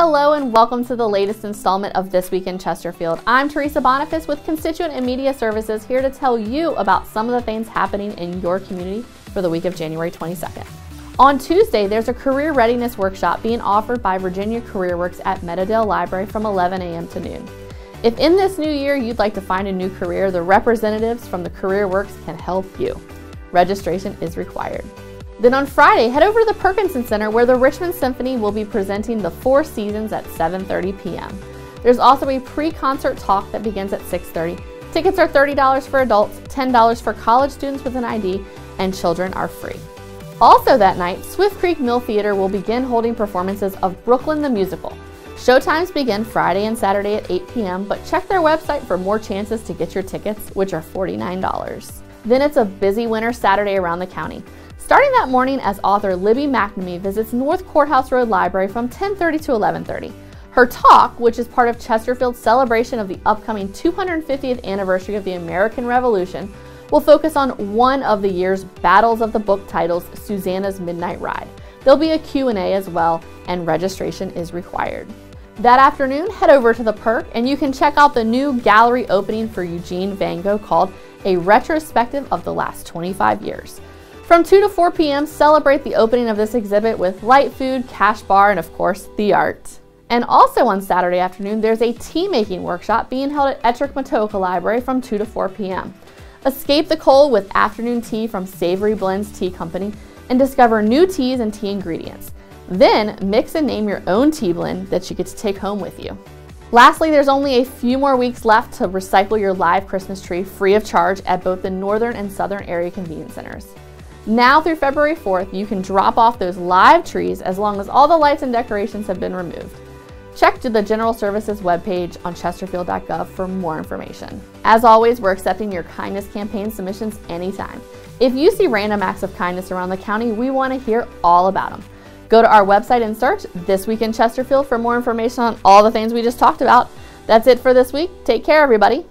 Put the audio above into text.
Hello and welcome to the latest installment of This Week in Chesterfield. I'm Teresa Boniface with Constituent and Media Services here to tell you about some of the things happening in your community for the week of January 22nd. On Tuesday, there's a career readiness workshop being offered by Virginia CareerWorks at Meadowdale Library from 11 a.m. to noon. If in this new year you'd like to find a new career, the representatives from the CareerWorks can help you. Registration is required. Then on Friday, head over to the Perkinson Center where the Richmond Symphony will be presenting the Four Seasons at 7.30 p.m. There's also a pre-concert talk that begins at 6.30. Tickets are $30 for adults, $10 for college students with an ID, and children are free. Also that night, Swift Creek Mill Theater will begin holding performances of Brooklyn the Musical. Showtimes begin Friday and Saturday at 8 p.m., but check their website for more chances to get your tickets, which are $49. Then it's a busy winter Saturday around the county. Starting that morning as author Libby McNamee visits North Courthouse Road Library from 10:30 to 11:30. Her talk, which is part of Chesterfield's celebration of the upcoming 250th anniversary of the American Revolution, will focus on one of the year's battles of the book titles, Susanna's Midnight Ride. There'll be a Q&A as well, and registration is required. That afternoon, head over to the Perk and you can check out the new gallery opening for Eugene Van Gogh called A Retrospective of the Last 25 Years. From 2 to 4 p.m., celebrate the opening of this exhibit with light food, cash bar, and of course, the art. And also on Saturday afternoon, there's a tea making workshop being held at Ettrick Matoaca Library from 2 to 4 p.m. Escape the cold with afternoon tea from Savory Blends Tea Company and discover new teas and tea ingredients. Then mix and name your own tea blend that you get to take home with you. Lastly, there's only a few more weeks left to recycle your live Christmas tree free of charge at both the Northern and Southern area convenience centers. Now through February 4th, you can drop off those live trees as long as all the lights and decorations have been removed. Check to the General Services webpage on chesterfield.gov for more information. As always, we're accepting your kindness campaign submissions anytime. If you see random acts of kindness around the county, we want to hear all about them. Go to our website and search This Week in Chesterfield for more information on all the things we just talked about. That's it for this week. Take care, everybody.